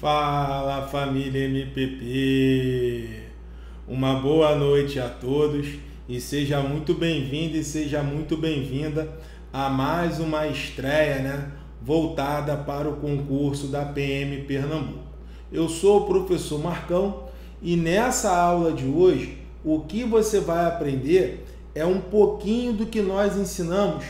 Fala família MPP! Uma boa noite a todos e seja muito bem-vindo e seja muito bem-vinda a mais uma estreia né, voltada para o concurso da PM Pernambuco. Eu sou o professor Marcão e nessa aula de hoje o que você vai aprender é um pouquinho do que nós ensinamos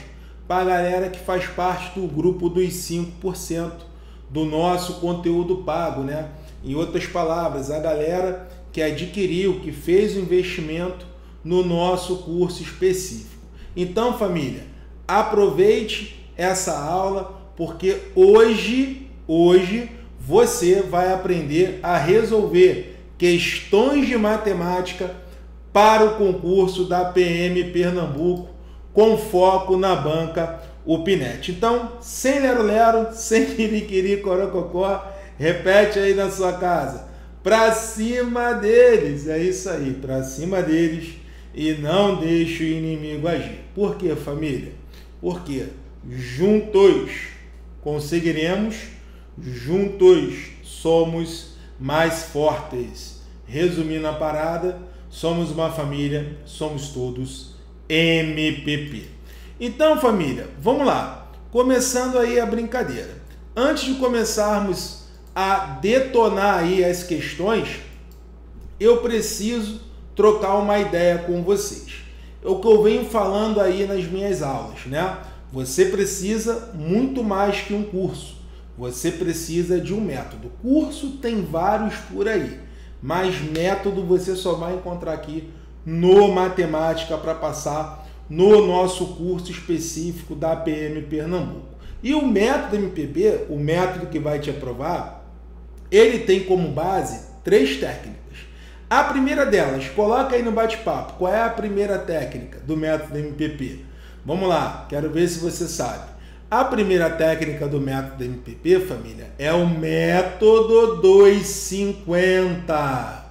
para a galera que faz parte do grupo dos 5% do nosso conteúdo pago, né? Em outras palavras, a galera que adquiriu, que fez o investimento no nosso curso específico. Então, família, aproveite essa aula porque hoje, hoje você vai aprender a resolver questões de matemática para o concurso da PM Pernambuco com foco na banca o Pinete. Então, sem lero-lero, sem quiriquiri, corococó, repete aí na sua casa. Pra cima deles, é isso aí, pra cima deles e não deixe o inimigo agir. Por quê, família? Porque juntos conseguiremos, juntos somos mais fortes. Resumindo a parada, somos uma família, somos todos MPP. Então, família, vamos lá. Começando aí a brincadeira. Antes de começarmos a detonar aí as questões, eu preciso trocar uma ideia com vocês. É o que eu venho falando aí nas minhas aulas, né? Você precisa muito mais que um curso. Você precisa de um método. Curso tem vários por aí, mas método você só vai encontrar aqui no Matemática para passar no nosso curso específico da PM Pernambuco. E o método MPP, o método que vai te aprovar, ele tem como base três técnicas. A primeira delas, coloca aí no bate-papo, qual é a primeira técnica do método MPP? Vamos lá, quero ver se você sabe. A primeira técnica do método MPP, família, é o método 250.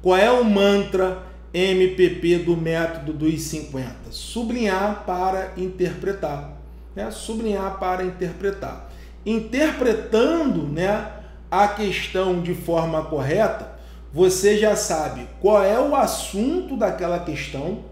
Qual é o mantra MPP do método dos 50. Sublinhar para interpretar. Né? Sublinhar para interpretar. Interpretando né, a questão de forma correta, você já sabe qual é o assunto daquela questão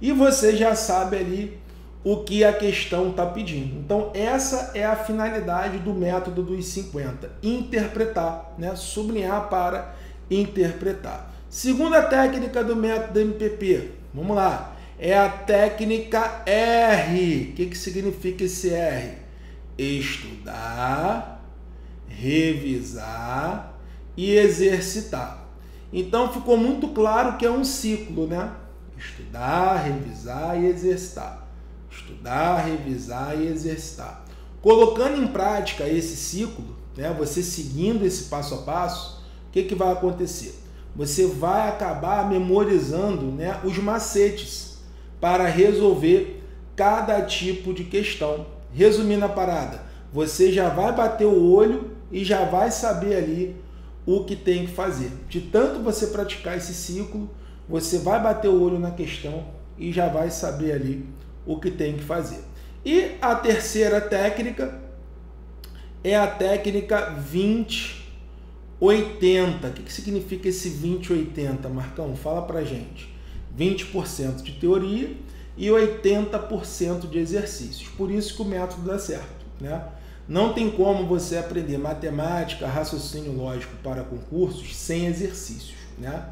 e você já sabe ali o que a questão está pedindo. Então, essa é a finalidade do método dos 50. Interpretar, né? sublinhar para interpretar. Segunda técnica do método MPP, vamos lá, é a técnica R. O que, que significa esse R? Estudar, revisar e exercitar. Então ficou muito claro que é um ciclo, né? Estudar, revisar e exercitar. Estudar, revisar e exercitar. Colocando em prática esse ciclo, né, você seguindo esse passo a passo, o que, que vai acontecer? Você vai acabar memorizando né, os macetes para resolver cada tipo de questão. Resumindo a parada, você já vai bater o olho e já vai saber ali o que tem que fazer. De tanto você praticar esse ciclo, você vai bater o olho na questão e já vai saber ali o que tem que fazer. E a terceira técnica é a técnica 20 80. O que, que significa esse 20-80, Marcão? Fala pra gente. 20% de teoria e 80% de exercícios. Por isso que o método dá certo. Né? Não tem como você aprender matemática, raciocínio lógico para concursos sem exercícios. Né?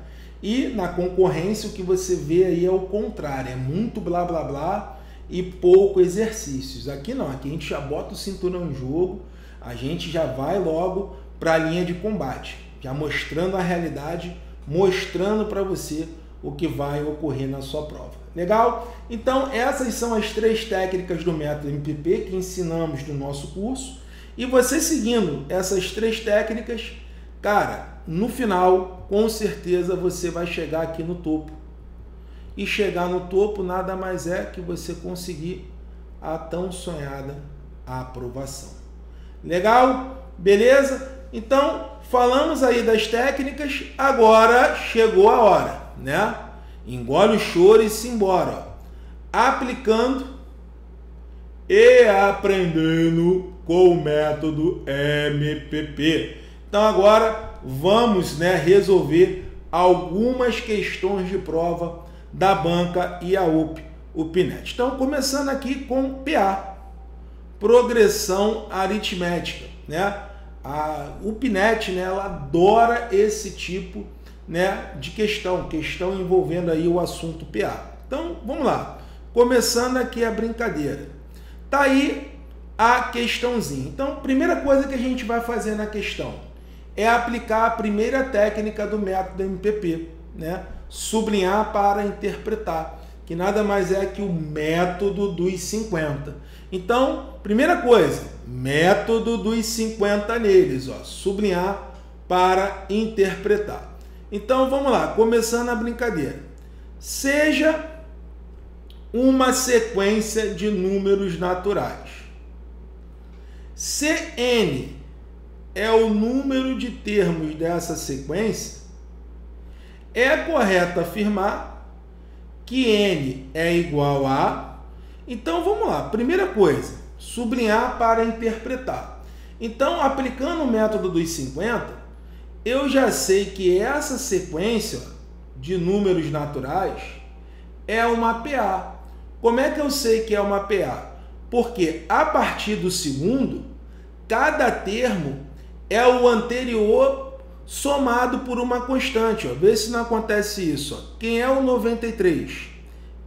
E na concorrência o que você vê aí é o contrário, é muito blá blá blá e pouco exercícios. Aqui não, aqui a gente já bota o cinturão em jogo, a gente já vai logo para a linha de combate, já mostrando a realidade, mostrando para você o que vai ocorrer na sua prova. Legal? Então, essas são as três técnicas do método MPP que ensinamos no nosso curso. E você seguindo essas três técnicas, cara, no final, com certeza você vai chegar aqui no topo. E chegar no topo nada mais é que você conseguir a tão sonhada aprovação. Legal? Beleza? Então, falamos aí das técnicas, agora chegou a hora, né? Engole o choro e se embora. Aplicando e aprendendo com o método MPP. Então agora vamos né, resolver algumas questões de prova da banca e a UP, UPNET. Então começando aqui com PA, progressão aritmética, né? A UPNET, né, ela adora esse tipo, né, de questão, questão envolvendo aí o assunto PA. Então, vamos lá. Começando aqui a brincadeira. Tá aí a questãozinha. Então, primeira coisa que a gente vai fazer na questão é aplicar a primeira técnica do método MPP, né? Sublinhar para interpretar, que nada mais é que o método dos 50. Então, primeira coisa, método dos 50 neles, ó, sublinhar para interpretar. Então, vamos lá, começando a brincadeira. Seja uma sequência de números naturais. Se n é o número de termos dessa sequência, é correto afirmar que n é igual a. Então vamos lá, primeira coisa, sublinhar para interpretar. Então, aplicando o método dos 50, eu já sei que essa sequência de números naturais é uma PA. Como é que eu sei que é uma PA? Porque a partir do segundo, cada termo é o anterior somado por uma constante. Ó. Vê se não acontece isso. Ó. Quem é o 93?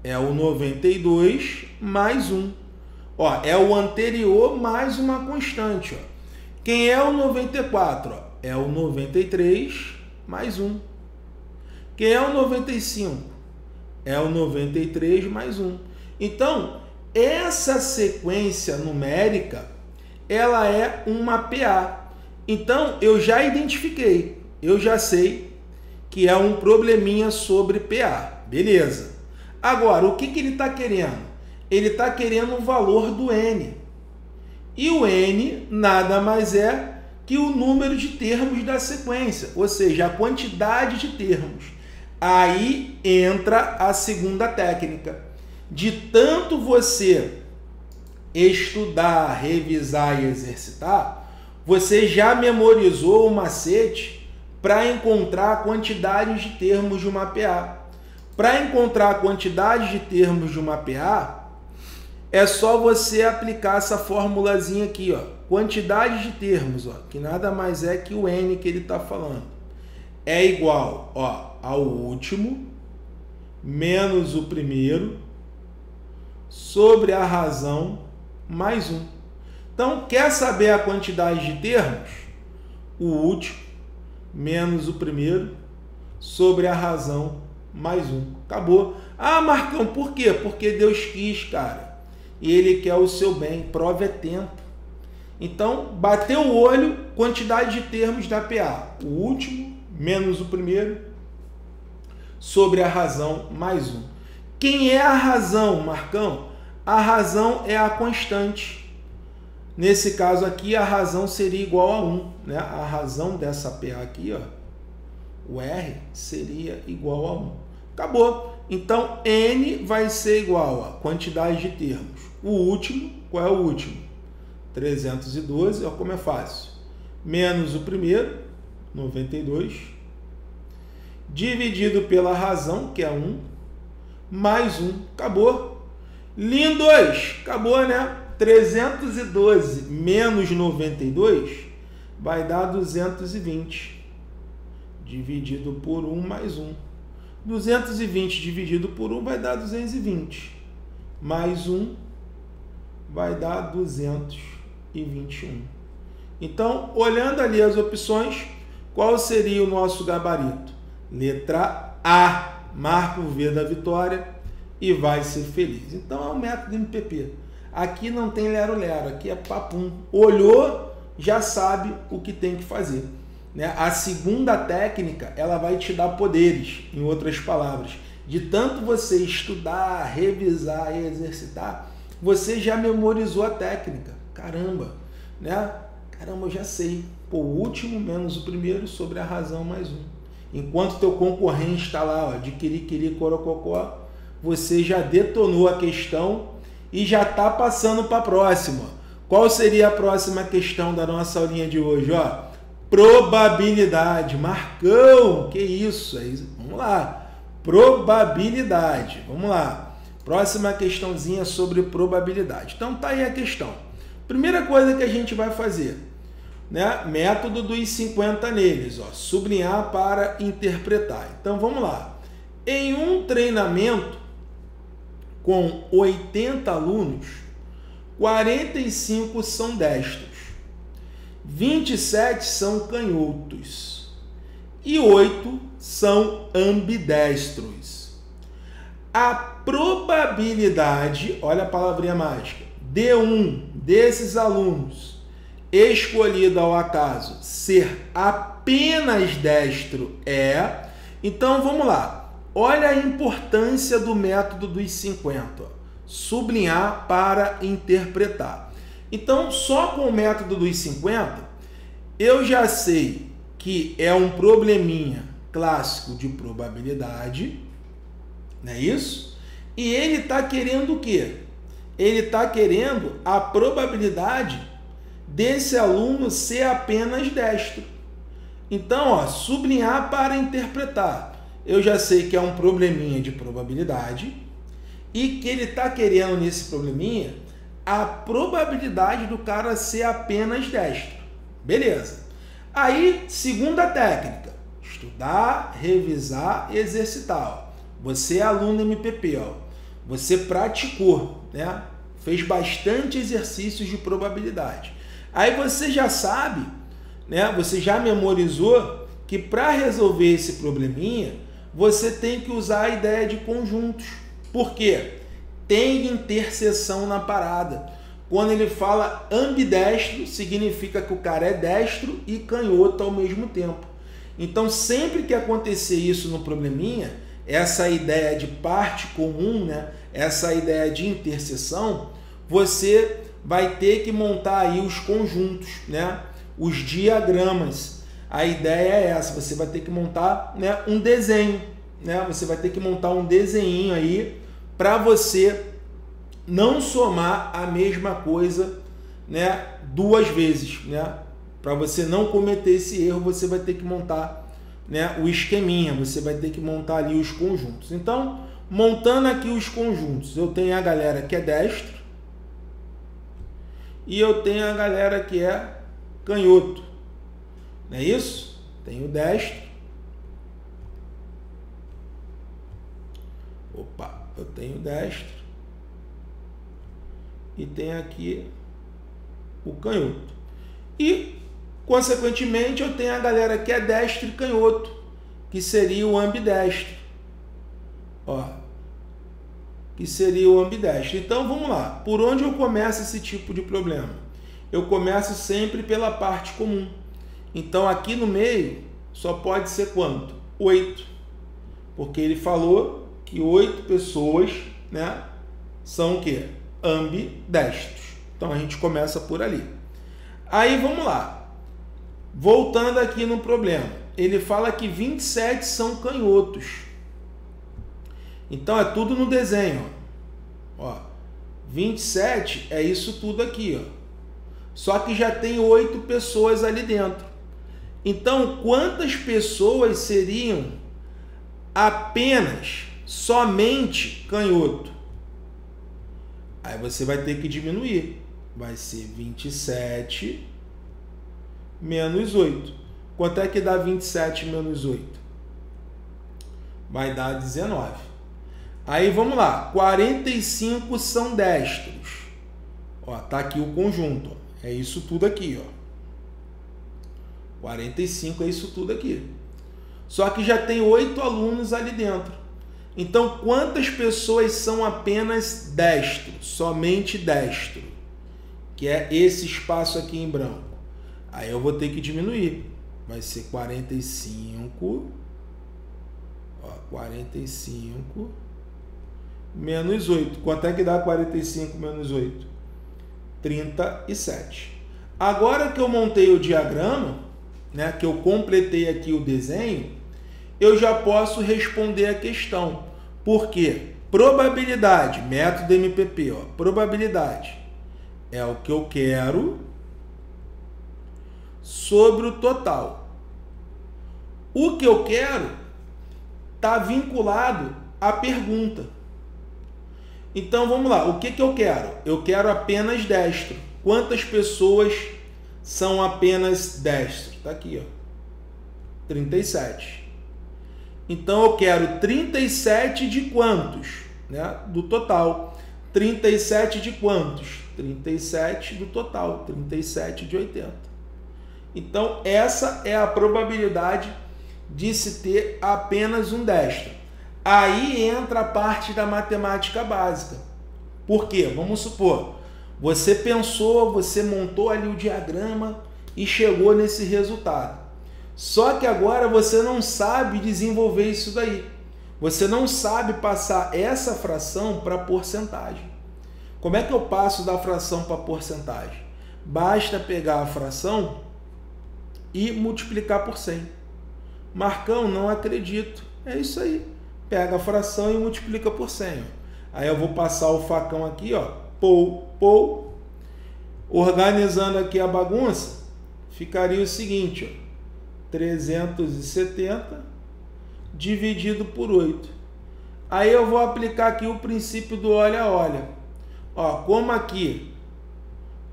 É o 92 mais 1. Ó, é o anterior mais uma constante. Ó. Quem é o 94? Ó? É o 93 mais 1. Quem é o 95? É o 93 mais 1. Então, essa sequência numérica ela é uma PA. Então eu já identifiquei, eu já sei que é um probleminha sobre PA. Beleza. Agora, o que, que ele está querendo? Ele está querendo o valor do N. E o N nada mais é que o número de termos da sequência, ou seja, a quantidade de termos. Aí entra a segunda técnica. De tanto você estudar, revisar e exercitar, você já memorizou o macete para encontrar a quantidade de termos de uma PA. Para encontrar a quantidade de termos de uma PA, é só você aplicar essa formulazinha aqui, ó, quantidade de termos, ó, que nada mais é que o n que ele está falando. É igual ó, ao último menos o primeiro sobre a razão mais um. Então, quer saber a quantidade de termos? O último menos o primeiro sobre a razão mais um. Acabou. Ah, Marcão, por quê? Porque Deus quis, cara. E Ele quer o seu bem. Prova é tempo. Então, bateu o olho, quantidade de termos da PA. O último menos o primeiro sobre a razão mais um. Quem é a razão, Marcão? a razão é a constante. Nesse caso aqui, a razão seria igual a 1. Né? A razão dessa PA aqui, ó, o R, seria igual a 1. Acabou. Então, N vai ser igual a quantidade de termos. O último, qual é o último? 312, olha como é fácil. Menos o primeiro, 92, dividido pela razão, que é 1, mais 1. Acabou. Lindos! Acabou, né? 312 menos 92 vai dar 220. Dividido por 1 mais 1. 220 dividido por 1 vai dar 220. Mais 1 vai dar 221. Então, olhando ali as opções, qual seria o nosso gabarito? Letra A, marco V da vitória e vai ser feliz. Então é o método MPP. Aqui não tem lero-lero, aqui é papum. Olhou, já sabe o que tem que fazer. Né? A segunda técnica, ela vai te dar poderes, em outras palavras. De tanto você estudar, revisar e exercitar, você já memorizou a técnica. Caramba, né? Caramba, eu já sei. Pô, o último menos o primeiro sobre a razão mais um. Enquanto teu concorrente está lá, ó, de quiri, corococó, você já detonou a questão e já está passando para a próxima. Qual seria a próxima questão da nossa aulinha de hoje? Ó, probabilidade. Marcão, que isso? É isso? Vamos lá. Probabilidade. Vamos lá. Próxima questãozinha sobre probabilidade. Então tá aí a questão. Primeira coisa que a gente vai fazer, né? Método dos 50 neles, ó, sublinhar para interpretar. Então vamos lá. Em um treinamento com 80 alunos, 45 são destros, 27 são canhotos e 8 são ambidestros. A probabilidade, olha a palavrinha mágica, de um desses alunos escolhido ao acaso ser apenas destro é. Então vamos lá. Olha a importância do método dos 50. Sublinhar para interpretar. Então, só com o método dos 50, eu já sei que é um probleminha clássico de probabilidade, não é isso? E ele está querendo o quê? Ele está querendo a probabilidade desse aluno ser apenas destro. Então, ó, sublinhar para interpretar. Eu já sei que é um probleminha de probabilidade e que ele está querendo nesse probleminha a probabilidade do cara ser apenas destro. Beleza. Aí, segunda técnica, estudar, revisar exercitar. Você é aluno MPP, ó. Você praticou, né? Fez bastante exercícios de probabilidade. Aí você já sabe, né? Você já memorizou que para resolver esse probleminha, você tem que usar a ideia de conjuntos. Por quê? Tem interseção na parada. Quando ele fala ambidestro, significa que o cara é destro e canhoto ao mesmo tempo. Então, sempre que acontecer isso no probleminha, essa ideia de parte comum, né? essa ideia de interseção, você vai ter que montar aí os conjuntos, né? os diagramas. A ideia é essa, você vai ter que montar né, um desenho, né? você vai ter que montar um desenho aí para você não somar a mesma coisa né, duas vezes. Né? Para você não cometer esse erro, você vai ter que montar né, o esqueminha, você vai ter que montar ali os conjuntos. Então, montando aqui os conjuntos, eu tenho a galera que é destro e eu tenho a galera que é canhoto. Não é isso? Tenho destro. Eu tenho destro. E tem aqui o canhoto. E Consequentemente, eu tenho a galera que é destro e canhoto, que seria o ambidestro. Ó, que seria o ambidestro. Então, vamos lá. Por onde eu começo esse tipo de problema? Eu começo sempre pela parte comum. Então, aqui no meio, só pode ser quanto? Oito. Porque ele falou que oito pessoas, né, são o quê? Ambidestros. Então, a gente começa por ali. Aí, vamos lá. Voltando aqui no problema, ele fala que 27 são canhotos. Então é tudo no desenho. Ó, 27 é isso tudo aqui, ó. Só que já tem oito pessoas ali dentro. Então, quantas pessoas seriam apenas, somente canhoto? Aí você vai ter que diminuir. Vai ser 27 menos 8. Quanto é que dá 27 menos 8? Vai dar 19. Aí vamos lá, 45 são destros. Ó, tá aqui o conjunto. É isso tudo aqui, ó. 45 é isso tudo aqui. Só que já tem oito alunos ali dentro. Então, quantas pessoas são apenas destro? Somente destro. Que é esse espaço aqui em branco. Aí eu vou ter que diminuir. Vai ser 45. Ó, 45 menos 8. Quanto é que dá 45 menos 8? 37. Agora que eu montei o diagrama, né, que eu completei aqui o desenho, eu já posso responder a questão. Por quê? Probabilidade, método MPP, ó, probabilidade é o que eu quero sobre o total. O que eu quero está vinculado à pergunta. Então vamos lá, o que, que eu quero? Eu quero apenas destro. Quantas pessoas são apenas destro? Está aqui, ó. 37. Então eu quero 37 de quantos? Né? Do total. 37 de quantos? 37 do total, 37 de 80. Então essa é a probabilidade de se ter apenas um destro. Aí entra a parte da matemática básica. Por quê? Vamos supor, você pensou, você montou ali o diagrama e chegou nesse resultado. Só que agora você não sabe desenvolver isso daí. Você não sabe passar essa fração para porcentagem. Como é que eu passo da fração para porcentagem? Basta pegar a fração e multiplicar por 100. Marcão, não acredito. É isso aí pega a fração e multiplica por 100. Aí eu vou passar o facão aqui, ó, pou, pou, organizando aqui a bagunça, ficaria o seguinte, ó, 370 dividido por 8. Aí eu vou aplicar aqui o princípio do olha, olha. Ó, como aqui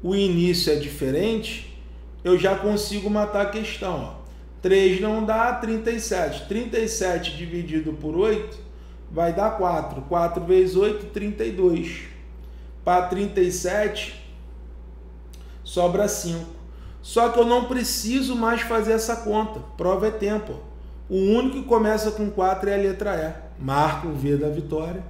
o início é diferente, eu já consigo matar a questão, ó. 3 não dá 37. 37 dividido por 8 vai dar 4. 4 vezes 8, 32. Para 37, sobra 5. Só que eu não preciso mais fazer essa conta. Prova é tempo. O único que começa com 4 é a letra E. Marca o V da vitória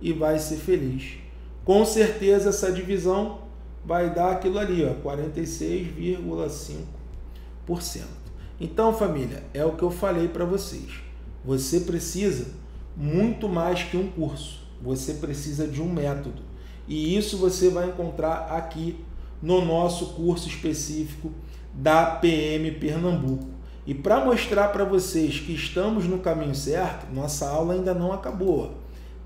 e vai ser feliz. Com certeza essa divisão vai dar aquilo ali, ó, 46,5%. Então, família, é o que eu falei para vocês. Você precisa muito mais que um curso. Você precisa de um método. E isso você vai encontrar aqui no nosso curso específico da PM Pernambuco. E para mostrar para vocês que estamos no caminho certo, nossa aula ainda não acabou.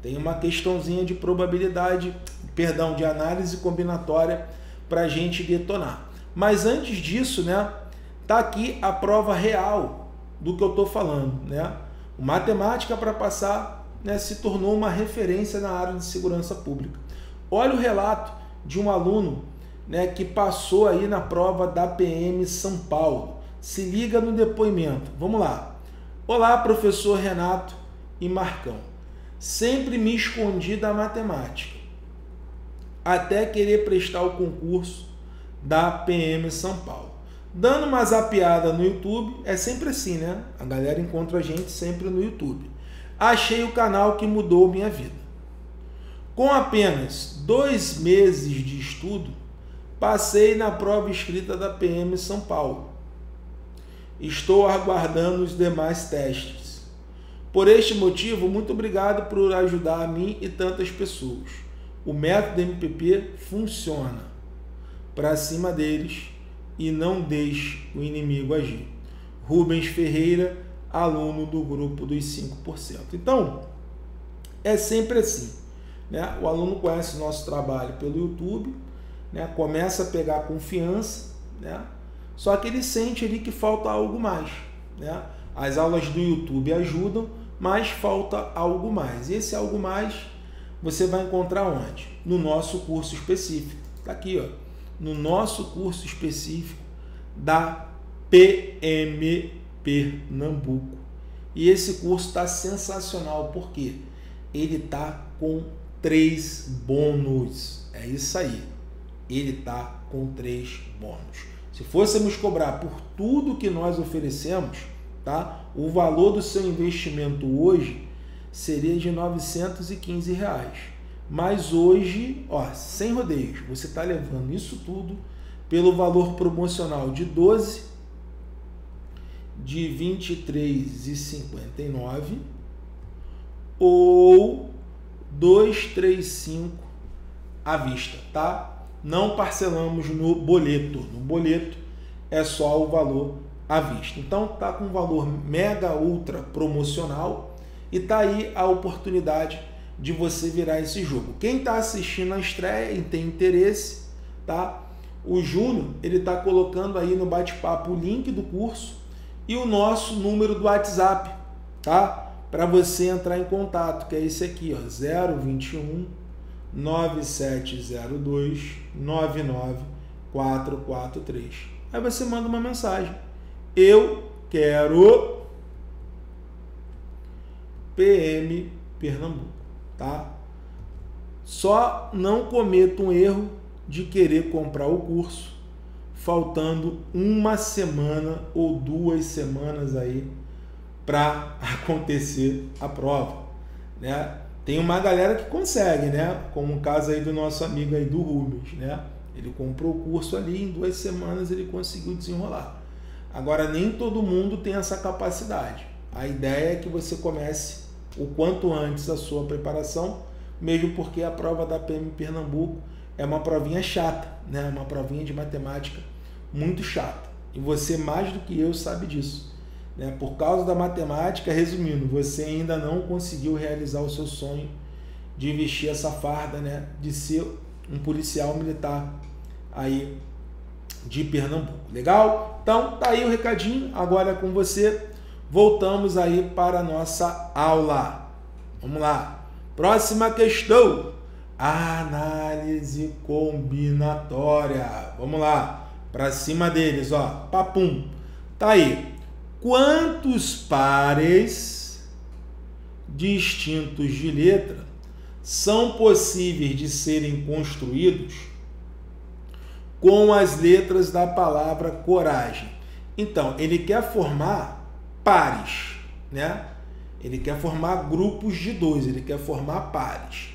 Tem uma questãozinha de probabilidade, perdão, de análise combinatória para a gente detonar. Mas antes disso, né, Está aqui a prova real do que eu estou falando. Né? O matemática para passar né, se tornou uma referência na área de segurança pública. Olha o relato de um aluno né, que passou aí na prova da PM São Paulo. Se liga no depoimento. Vamos lá. Olá, professor Renato e Marcão. Sempre me escondi da matemática, até querer prestar o concurso da PM São Paulo. Dando uma zapiada no YouTube, é sempre assim, né? A galera encontra a gente sempre no YouTube. Achei o canal que mudou minha vida. Com apenas dois meses de estudo, passei na prova escrita da PM São Paulo. Estou aguardando os demais testes. Por este motivo, muito obrigado por ajudar a mim e tantas pessoas. O método MPP funciona. Para cima deles e não deixe o inimigo agir. Rubens Ferreira, aluno do grupo dos 5%. Então, é sempre assim. Né? O aluno conhece o nosso trabalho pelo YouTube, né? começa a pegar confiança, né? só que ele sente ali que falta algo mais. Né? As aulas do YouTube ajudam, mas falta algo mais. E esse algo mais você vai encontrar onde? No nosso curso específico. Está aqui, ó no nosso curso específico da PM Pernambuco. E esse curso está sensacional porque ele está com três bônus. É isso aí. Ele está com três bônus. Se fôssemos cobrar por tudo que nós oferecemos, tá? O valor do seu investimento hoje seria de 915 reais. Mas hoje, ó, sem rodeios, você está levando isso tudo pelo valor promocional de 12 de 23,59 ou 235 à vista, tá? Não parcelamos no boleto. No boleto é só o valor à vista. Então tá com valor mega ultra promocional e tá aí a oportunidade de você virar esse jogo. Quem está assistindo a estreia e tem interesse, tá? o Júnior, ele está colocando aí no bate-papo o link do curso e o nosso número do WhatsApp, tá? Para você entrar em contato, que é esse aqui, ó, 021 9702 99443. Aí você manda uma mensagem. Eu quero PM Pernambuco, tá? Só não cometa um erro de querer comprar o curso faltando uma semana ou duas semanas aí para acontecer a prova, né? Tem uma galera que consegue, né? Como o caso aí do nosso amigo aí do Rubens, né? Ele comprou o curso ali em duas semanas ele conseguiu desenrolar. Agora nem todo mundo tem essa capacidade. A ideia é que você comece o quanto antes a sua preparação, mesmo porque a prova da PM Pernambuco é uma provinha chata, né? Uma provinha de matemática muito chata. E você mais do que eu sabe disso. Né? Por causa da matemática, resumindo, você ainda não conseguiu realizar o seu sonho de vestir essa farda, né? De ser um policial militar aí de Pernambuco. Legal? Então, tá aí o recadinho. Agora é com você. Voltamos aí para a nossa aula. Vamos lá. Próxima questão. Análise combinatória. Vamos lá. Para cima deles, ó. Papum. Tá aí. Quantos pares distintos de letra são possíveis de serem construídos com as letras da palavra coragem? Então, ele quer formar pares, né? Ele quer formar grupos de dois, ele quer formar pares.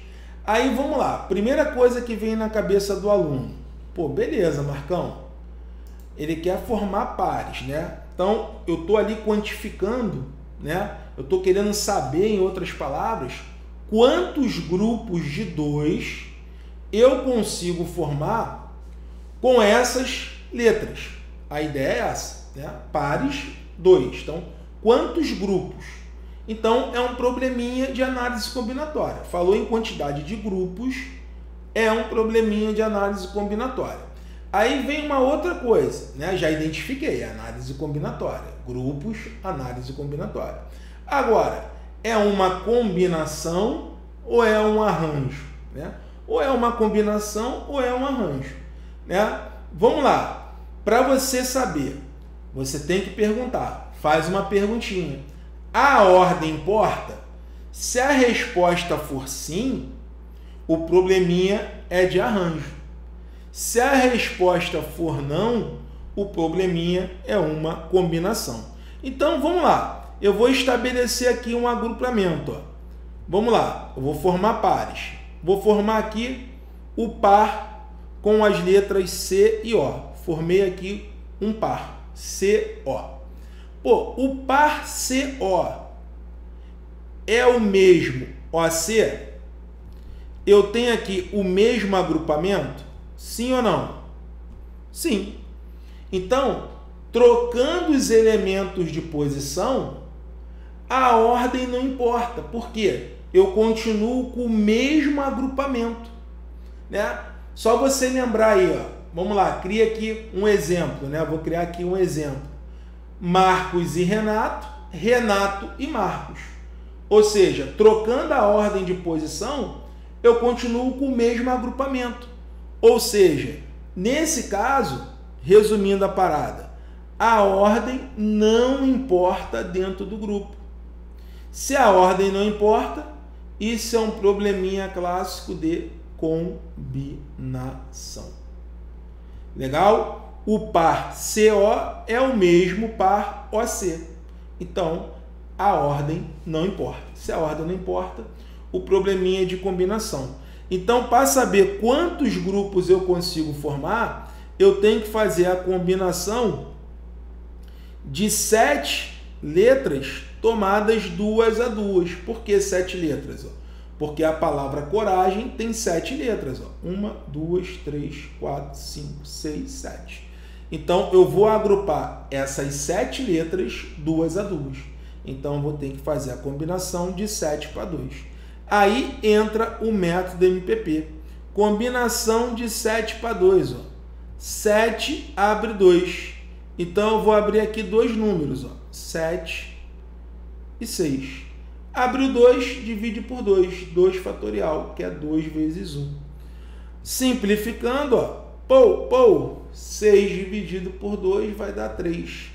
Aí vamos lá, primeira coisa que vem na cabeça do aluno. Pô, beleza, Marcão. Ele quer formar pares, né? Então, eu estou ali quantificando, né? Eu estou querendo saber, em outras palavras, quantos grupos de dois eu consigo formar com essas letras. A ideia é essa, né? Pares, dois. Então, quantos grupos? Então, é um probleminha de análise combinatória. Falou em quantidade de grupos, é um probleminha de análise combinatória. Aí vem uma outra coisa, né? Já identifiquei, análise combinatória. Grupos, análise combinatória. Agora, é uma combinação ou é um arranjo? Né? Ou é uma combinação ou é um arranjo. Né? Vamos lá. Para você saber, você tem que perguntar. Faz uma perguntinha. A ordem importa? Se a resposta for sim, o probleminha é de arranjo. Se a resposta for não, o probleminha é uma combinação. Então vamos lá. Eu vou estabelecer aqui um agrupamento. Ó. Vamos lá. Eu vou formar pares. Vou formar aqui o par com as letras C e O. Formei aqui um par. CO. Pô, o par CO é o mesmo OC? Eu tenho aqui o mesmo agrupamento? Sim ou não? Sim. Então, trocando os elementos de posição, a ordem não importa. Por quê? Eu continuo com o mesmo agrupamento. Né? Só você lembrar aí, ó. Vamos lá, cria aqui um exemplo, né? Vou criar aqui um exemplo. Marcos e Renato, Renato e Marcos. Ou seja, trocando a ordem de posição, eu continuo com o mesmo agrupamento. Ou seja, nesse caso, resumindo a parada, a ordem não importa dentro do grupo. Se a ordem não importa, isso é um probleminha clássico de combinação. Legal? o par CO é o mesmo par OC. Então, a ordem não importa. Se a ordem não importa, o probleminha é de combinação. Então, para saber quantos grupos eu consigo formar, eu tenho que fazer a combinação de sete letras tomadas duas a duas. Por que sete letras? Porque a palavra coragem tem sete letras. Uma, duas, três, quatro, cinco, seis, sete. Então eu vou agrupar essas sete letras duas a duas. Então eu vou ter que fazer a combinação de 7 para 2. Aí entra o método MPP. Combinação de 7 para 2. Ó. 7 abre 2. Então eu vou abrir aqui dois números, ó, 7 e 6. Abre o 2, divide por 2, 2 fatorial, que é 2 vezes 1. Simplificando, ó, pou, pou, 6 dividido por 2 vai dar 3.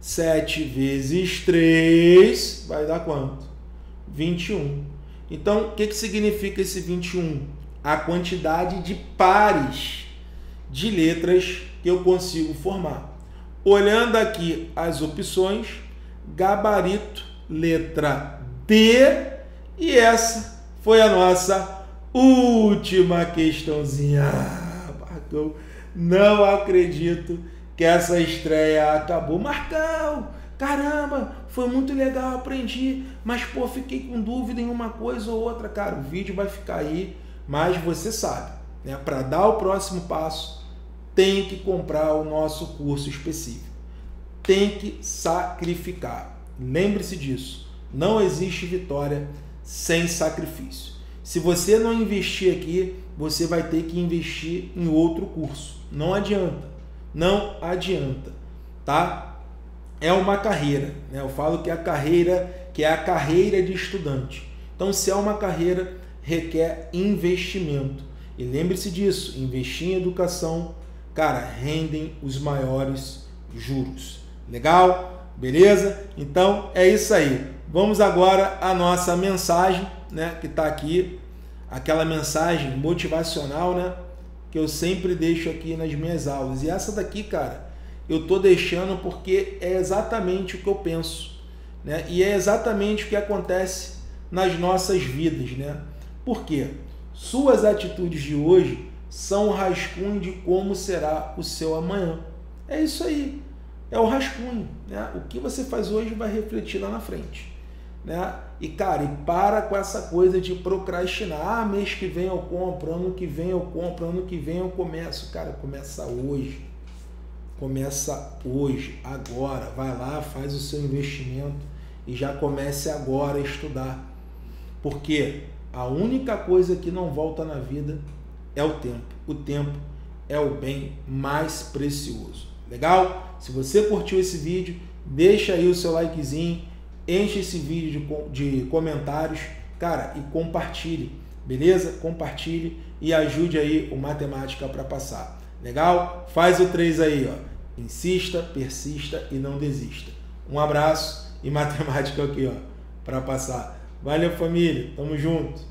7 vezes 3 vai dar quanto? 21. Então, o que, que significa esse 21? A quantidade de pares de letras que eu consigo formar. Olhando aqui as opções, gabarito, letra D, e essa foi a nossa última questãozinha. Marcão, não acredito que essa estreia acabou. Marcão, caramba, foi muito legal, aprendi, mas pô, fiquei com dúvida em uma coisa ou outra, cara. O vídeo vai ficar aí, mas você sabe, né? Para dar o próximo passo, tem que comprar o nosso curso específico. Tem que sacrificar. Lembre-se disso. Não existe vitória sem sacrifício. Se você não investir aqui, você vai ter que investir em outro curso. Não adianta. Não adianta, tá? É uma carreira, né? Eu falo que é a carreira, que é a carreira de estudante. Então, se é uma carreira, requer investimento. E lembre-se disso, investir em educação, cara, rendem os maiores juros. Legal? Beleza? Então é isso aí. Vamos agora à nossa mensagem, né, que está aqui, aquela mensagem motivacional, né, que eu sempre deixo aqui nas minhas aulas. E essa daqui, cara, eu tô deixando porque é exatamente o que eu penso, né? E é exatamente o que acontece nas nossas vidas, né? Por quê? Suas atitudes de hoje são o rascunho de como será o seu amanhã. É isso aí. É o rascunho, né? O que você faz hoje vai refletir lá na frente né? E cara, e para com essa coisa de procrastinar. Ah, mês que vem eu compro, ano que vem eu compro, ano que vem eu começo. Cara, começa hoje. Começa hoje, agora. Vai lá, faz o seu investimento e já comece agora a estudar. Porque a única coisa que não volta na vida é o tempo. O tempo é o bem mais precioso. Legal? Se você curtiu esse vídeo, deixa aí o seu likezinho enche esse vídeo de, de comentários, cara, e compartilhe, beleza? Compartilhe e ajude aí o Matemática para passar. Legal? Faz o 3 aí, ó. Insista, persista e não desista. Um abraço e matemática aqui, ó, para passar. Valeu, família. Tamo junto.